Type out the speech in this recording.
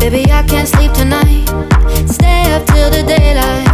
Baby, I can't sleep tonight. Stay up till the daylight.